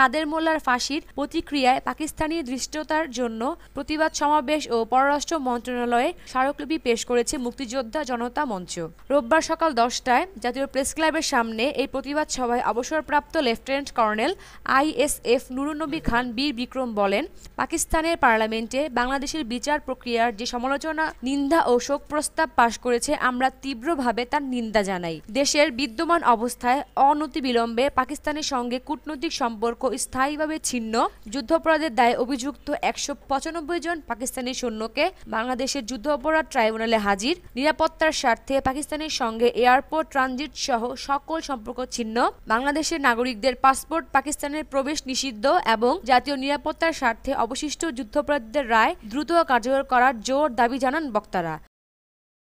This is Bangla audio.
কাদের মোল্লার ফাঁসির প্রতিক্রিয়ায় পাকিস্তানি দৃষ্টতার জন্য প্রতিবাদ সমাবেশ ও পররাষ্ট্র মন্ত্রণালয়ে স্মারকলিপি পেশ করেছে মুক্তিযোদ্ধা জনতা মঞ্চ। রোববার সকাল দশটায় জাতীয় প্রেসক্লাবের সামনে এই প্রতিবাদ সভায় অবসরপ্রাপ্ত lieutenant colonel ISF Nurunnabi Khan Bir Bikram বলেন, পাকিস্তানের পার্লামেন্টে বাংলাদেশের বিচার প্রক্রিয়ার যে সমালোচনা, নিন্দা ও শোক প্রস্তাব পাশ করেছে, আমরা তীব্রভাবে তার নিন্দা জানাই। দেশের বিদ্যমান অবস্থায় অনতিবিলম্বে পাকিস্তানের সঙ্গে কূটনৈতিক সম্পর্ক স্থায়ীভাবে ছিন্ন। যুদ্ধাপরাধের দায়ে অভিযুক্ত একশো পঁচানব্বই জন পাকিস্তানি সৈন্যকে বাংলাদেশের যুদ্ধাপরাধ ট্রাইব্যুনালে হাজির। নিরাপত্তার স্বার্থে পাকিস্তানের সঙ্গে এয়ারপোর্ট ট্রানজিট সহ সকল সম্পর্ক ছিন্ন। বাংলাদেশের নাগরিকদের পাসপোর্ট পাকিস্তানের প্রবেশ নিষিদ্ধ এবং জাতীয় নিরাপত্তার স্বার্থে অবশিষ্ট যুদ্ধাপরাধীদের রায় দ্রুত কার্যকর করার জোর দাবি জানান বক্তারা।